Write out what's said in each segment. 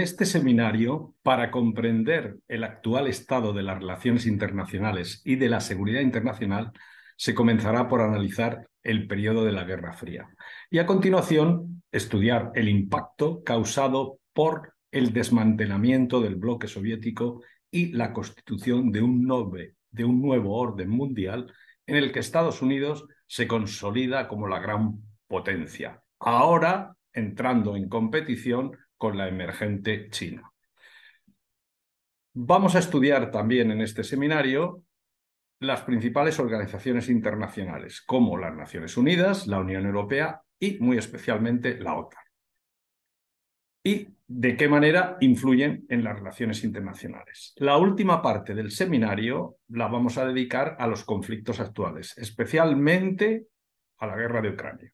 este seminario, para comprender el actual estado de las relaciones internacionales y de la seguridad internacional, se comenzará por analizar el periodo de la Guerra Fría y a continuación estudiar el impacto causado por el desmantelamiento del bloque soviético y la constitución de un, de un nuevo orden mundial en el que Estados Unidos se consolida como la gran potencia, ahora entrando en competición con la emergente China. Vamos a estudiar también en este seminario las principales organizaciones internacionales, como las Naciones Unidas, la Unión Europea y muy especialmente la OTAN. Y de qué manera influyen en las relaciones internacionales. La última parte del seminario la vamos a dedicar a los conflictos actuales, especialmente a la guerra de Ucrania.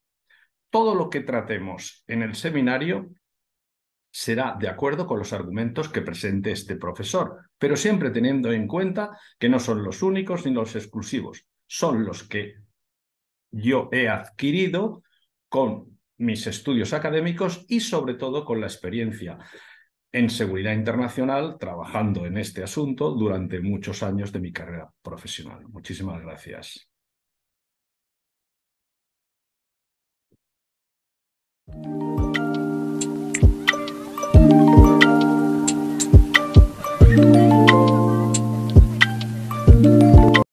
Todo lo que tratemos en el seminario será de acuerdo con los argumentos que presente este profesor, pero siempre teniendo en cuenta que no son los únicos ni los exclusivos, son los que yo he adquirido con mis estudios académicos y sobre todo con la experiencia en seguridad internacional trabajando en este asunto durante muchos años de mi carrera profesional. Muchísimas gracias.